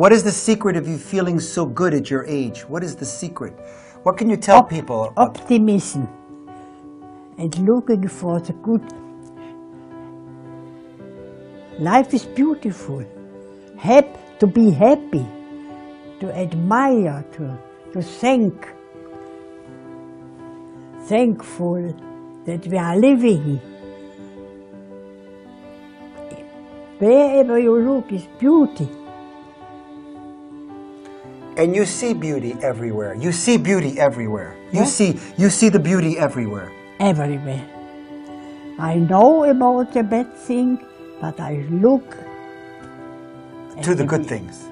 What is the secret of you feeling so good at your age? What is the secret? What can you tell people? Optimism and looking for the good. Life is beautiful. Hap- to be happy, to admire, to, to thank. Thankful that we are living. Wherever you look is beauty. And you see beauty everywhere. You see beauty everywhere. You Yeah. see you see the beauty everywhere. everywhere. I know about the bad thing, but I look To the good things.